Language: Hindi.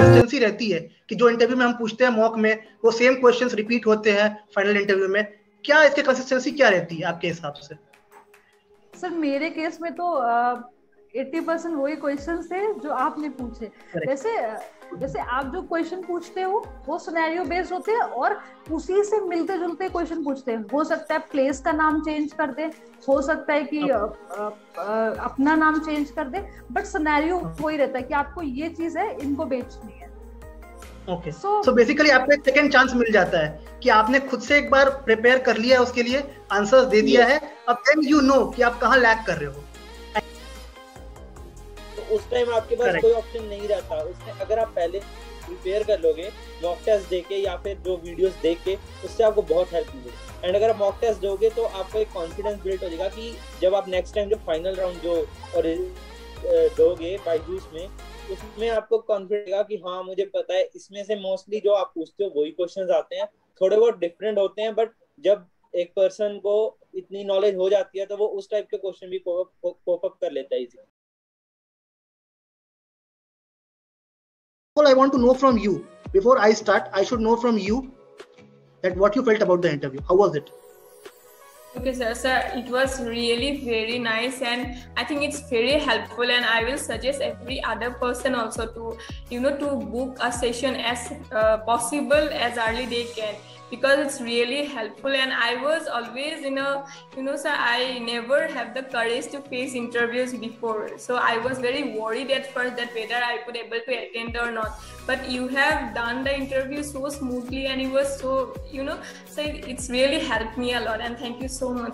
कंसिस्टेंसी रहती है कि जो इंटरव्यू में हम पूछते हैं मॉक में, वो सेम क्वेश्चन रिपीट होते हैं फाइनल इंटरव्यू में। क्या इसकी कंसिस्टेंसी क्या रहती है आपके हिसाब से? सर, मेरे केस में तो एट्टी परसेंट वही क्वेश्चन थे जो आपने पूछे। वैसे जैसे आप जो क्वेश्चन पूछते हो वो सिनेरियो बेस्ड होते हैं और उसी से मिलते जुलते क्वेश्चन पूछते हैं। हो सकता है प्लेस का नाम चेंज कर दे हो सकता है कि आ, आ, आ, अपना नाम चेंज कर दे बट सिनेरियो वही रहता है कि आपको ये चीज़ है इनको बेचनी है। ओके सो सो बेसिकली आपको एक सेकंड चांस मिल जाता है कि आपने खुद से एक बार प्रिपेयर कर लिया है उसके लिए आंसर्स दे दिया है अब देन यू नो कि आप कहाँ लैक कर रहे हो। उस टाइम आपके पास कोई ऑप्शन नहीं रहता। उसमें अगर आप पहले प्रिपेयर कर लोगे मॉक टेस्ट देके या फिर जो वीडियोस देख के उससे आपको बहुत हेल्प मिलेगी। एंड अगर आप मॉक टेस्ट दोगे तो आपको एक कॉन्फिडेंस बिल्ड हो जाएगा कि जब आप नेक्स्ट टाइम जो फाइनल राउंड जो और दोगे बाईजूस में उसमें आपको कॉन्फिडेंस कि हाँ मुझे पता है इसमें से मोस्टली जो आप पूछते हो वही क्वेश्चन आते हैं। थोड़े बहुत डिफरेंट होते हैं बट जब एक पर्सन को इतनी नॉलेज हो जाती है तो वो उस टाइप के क्वेश्चन भी कोप अप कर लेता है easy I want to know from you before I start. I should know from you that what you felt about the interview. How was it? Okay, sir. Sir, it was really very nice, and I think it's very helpful. And I will suggest every other person also to, you know, to book a session as uh, possible as early they can because it's really helpful and i was always in a you know sir i never have the courage to face interviews before so i was very worried at first that whether i could able to attend or not but you have done the interview so smoothly and it was so you know so it's really helped me a lot and thank you so pessoa,